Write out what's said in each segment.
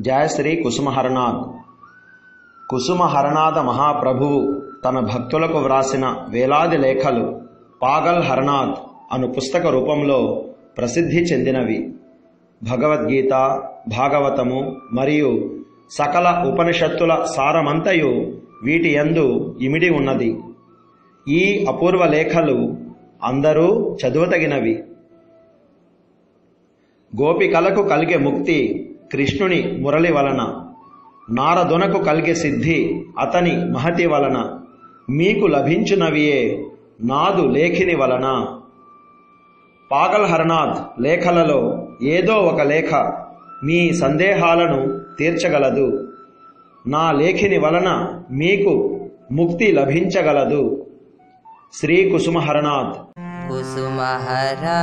జయశ్రీ కుసుమహరనాథ్ కుసుమహరనాథ మహాప్రభువు తన భక్తులకు వ్రాసిన వేలాది లేఖలు పాగల్ హరనాథ్ అను పుస్తక రూపంలో ప్రసిద్ధి చెందినవి. భగవద్గీత భాగవతము మరియు సకల ఉపనిషత్తుల సారమంతయు వీటి యందు ఇమిడి ఉన్నది. ఈ అపూర్వ లేఖలు అందరూ చదువతగినవి. గోపికలకు కలిగే ముక్తి కృష్ణుని మురళి వలన నారదునకు కలిగే సిద్ధి అతని మహతి వలన మీకు లభించినవియే నాదు లేఖిని వలన. పాగల్ హరనాథ్ లేఖలలో ఏదో ఒక లేఖ మీ సందేహాలను తీర్చగలదు. నా లేఖిని వలన మీకు ముక్తి లభించగలదు. శ్రీ కుసుమహరనాథ్. కుసుమహరా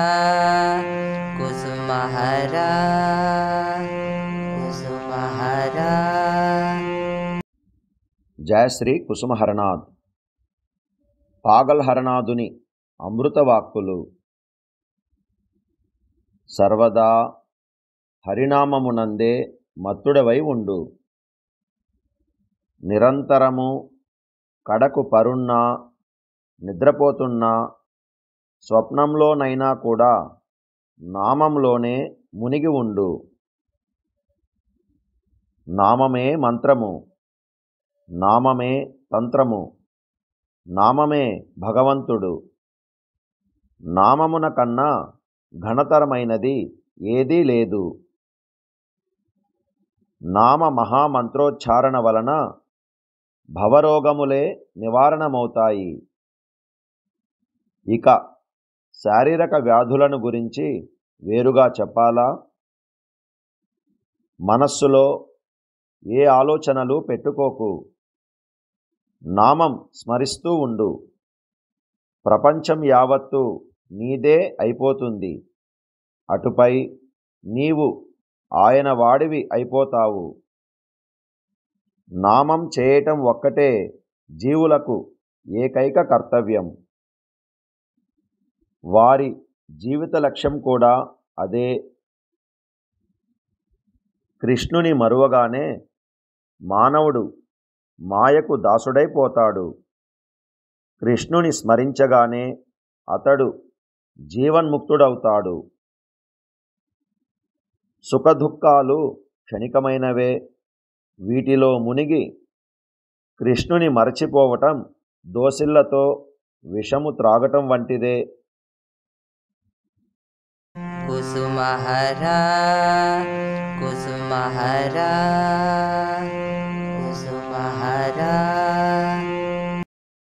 జయశ్రీ కుసుమహరనాథ్ పాగల్హరనాథుని అమృతవాక్కులు. సర్వదా హరినామమునందే మత్తుడవై ఉండు. నిరంతరము కడకు పరున్నా నిద్రపోతున్నా స్వప్నంలోనైనా కూడా నామంలోనే మునిగి ఉండు. నామమే మంత్రము. నామమే తంత్రము. నామమే భగవంతుడు. నామమున కన్నా ఘనతరమైనది ఏదీ లేదు. నామ మహామంత్రోచ్చారణ వలన భవరోగములే నివారణమవుతాయి. ఇక శారీరక వ్యాధులను గురించి వేరుగా చెప్పాలా? మనస్సులో ఏ ఆలోచనలు పెట్టుకోకు. నామం స్మరిస్తూ ఉండు. ప్రపంచం యావత్తు నీదే అయిపోతుంది. అటుపై నీవు ఆయన వాడివి అయిపోతావు. నామం చేయటం ఒక్కటే జీవులకు ఏకైక కర్తవ్యం. వారి జీవిత లక్ష్యం కూడా అదే. కృష్ణుని మరువగానే మానవుడు మాయకు దాసుడైపోతాడు. కృష్ణుని స్మరించగానే అతడు జీవన్ముక్తుడవుతాడు. సుఖదుఖాలు క్షణికమైనవే. వీటిలో మునిగి కృష్ణుని మరచిపోవటం దోసిళ్ళతో విషము త్రాగటం వంటిదే. కుసుమహరా కుసుమహరా.